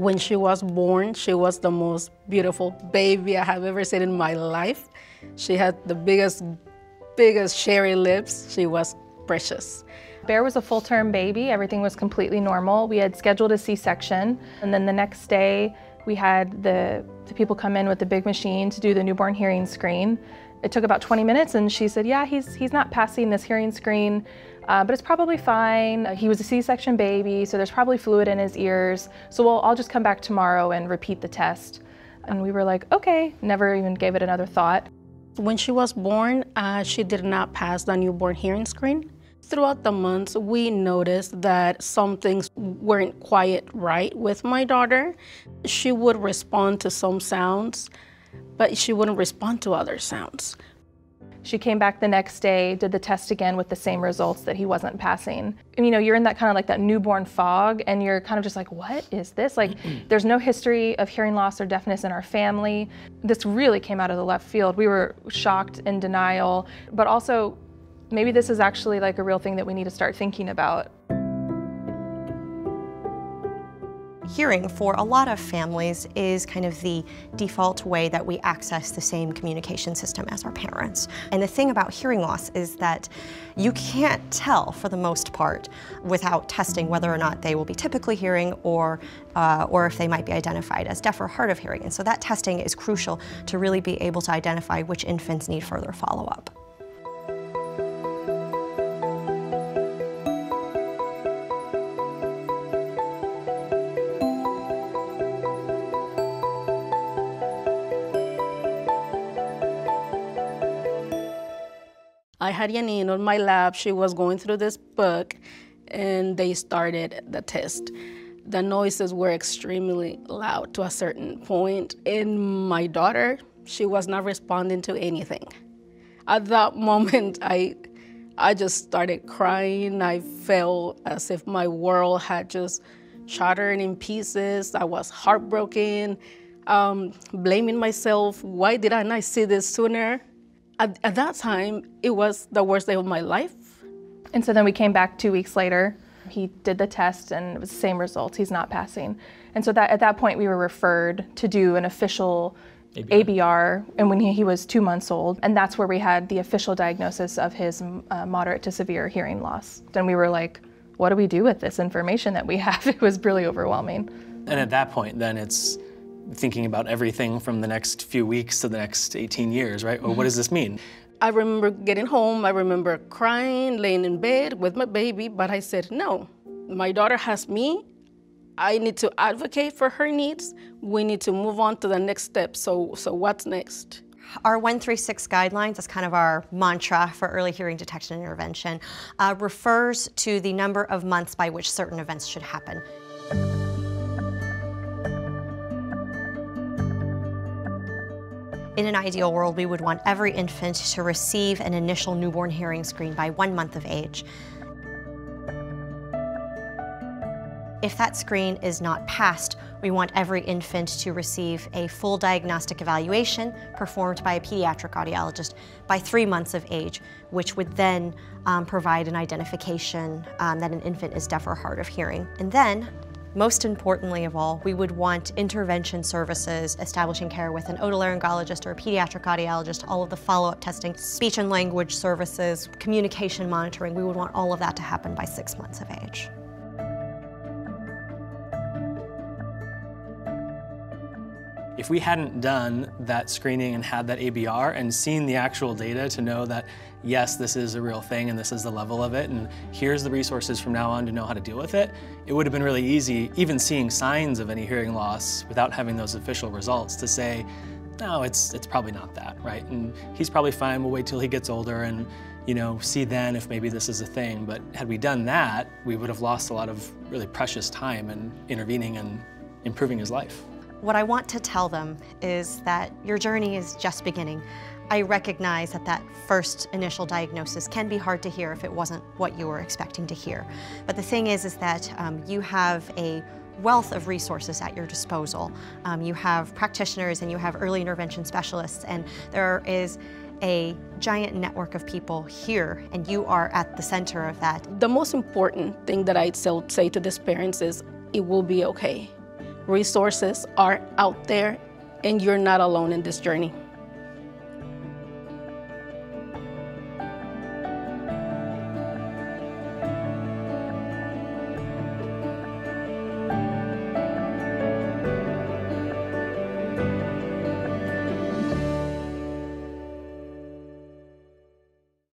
When she was born, she was the most beautiful baby I have ever seen in my life. She had the biggest, biggest cherry lips. She was precious. Bear was a full-term baby. Everything was completely normal. We had scheduled a C-section, and then the next day we had the, the people come in with the big machine to do the newborn hearing screen. It took about 20 minutes, and she said, "Yeah, he's he's not passing this hearing screen." Uh, but it's probably fine. He was a C-section baby, so there's probably fluid in his ears. So we'll, I'll just come back tomorrow and repeat the test. And we were like, okay, never even gave it another thought. When she was born, uh, she did not pass the newborn hearing screen. Throughout the months, we noticed that some things weren't quite right with my daughter. She would respond to some sounds, but she wouldn't respond to other sounds. She came back the next day, did the test again with the same results that he wasn't passing. And you know, you're in that kind of like that newborn fog and you're kind of just like, what is this? Like, there's no history of hearing loss or deafness in our family. This really came out of the left field. We were shocked in denial, but also maybe this is actually like a real thing that we need to start thinking about. hearing for a lot of families is kind of the default way that we access the same communication system as our parents. And the thing about hearing loss is that you can't tell for the most part without testing whether or not they will be typically hearing or, uh, or if they might be identified as deaf or hard of hearing. And so that testing is crucial to really be able to identify which infants need further follow-up. I had Janine on my lap. She was going through this book, and they started the test. The noises were extremely loud to a certain point. point, and my daughter, she was not responding to anything. At that moment, I, I just started crying. I felt as if my world had just shattered in pieces. I was heartbroken, um, blaming myself. Why did I not see this sooner? At, at that time, it was the worst day of my life. And so then we came back two weeks later. He did the test and it was the same results. He's not passing. And so that at that point we were referred to do an official ABR, ABR and when he, he, was two months old. And that's where we had the official diagnosis of his uh, moderate to severe hearing loss. And we were like, what do we do with this information that we have? It was really overwhelming. And at that point, then it's thinking about everything from the next few weeks to the next 18 years, right? Well, what does this mean? I remember getting home, I remember crying, laying in bed with my baby, but I said, no, my daughter has me. I need to advocate for her needs. We need to move on to the next step. So, so what's next? Our 136 guidelines, that's kind of our mantra for early hearing detection and intervention, uh, refers to the number of months by which certain events should happen. In an ideal world, we would want every infant to receive an initial newborn hearing screen by one month of age. If that screen is not passed, we want every infant to receive a full diagnostic evaluation performed by a pediatric audiologist by three months of age, which would then um, provide an identification um, that an infant is deaf or hard of hearing. And then most importantly of all, we would want intervention services, establishing care with an otolaryngologist or a pediatric audiologist, all of the follow-up testing, speech and language services, communication monitoring. We would want all of that to happen by six months of age. If we hadn't done that screening and had that ABR and seen the actual data to know that, yes, this is a real thing and this is the level of it and here's the resources from now on to know how to deal with it, it would have been really easy, even seeing signs of any hearing loss without having those official results, to say, no, it's, it's probably not that, right? And he's probably fine, we'll wait till he gets older and you know, see then if maybe this is a thing. But had we done that, we would have lost a lot of really precious time in intervening and improving his life. What I want to tell them is that your journey is just beginning. I recognize that that first initial diagnosis can be hard to hear if it wasn't what you were expecting to hear. But the thing is, is that um, you have a wealth of resources at your disposal. Um, you have practitioners and you have early intervention specialists and there is a giant network of people here and you are at the center of that. The most important thing that I'd say to these parents is it will be okay Resources are out there, and you're not alone in this journey.